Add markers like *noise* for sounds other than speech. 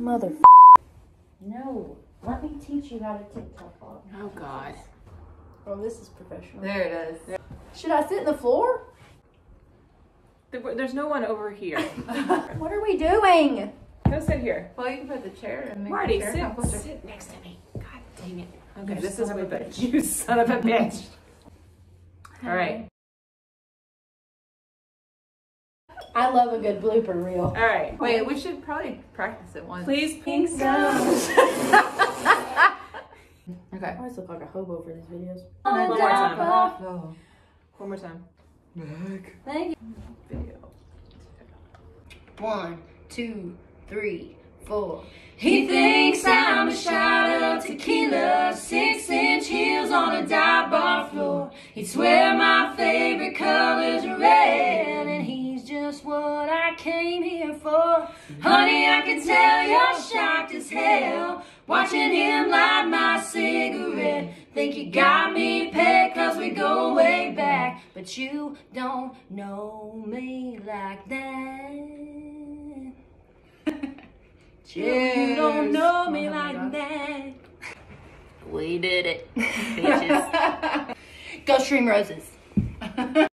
Mother. No. Let me teach you how to TikTok on. Oh God. Oh, this is professional. There it is. Should I sit in the floor? There- There's no one over here. *laughs* What are we doing? Go sit here. Well, you can put the chair and make Marty, the chair sit, sit next to me. God dang it. Okay, this is a *laughs* bitch. You son of a bitch. *laughs* All right. I love a good blooper reel. All right. Wait, we should probably practice it once. Please. Pink stones. *laughs* Okay. I always look like a hobo for these videos. One more time. Oh. One more time. Thank you. Video. One, two, three, four. He thinks I'm a shot of tequila, six inch heels on a dive bar floor. He'd swear my favorite color's came here for. Honey, I can tell you're shocked as hell, watching him light my cigarette. Think you got me pegged cause we go way back, but you don't know me like that. *laughs* You don't know oh me Oh like gosh. that. We did it. *laughs* Go stream roses. *laughs*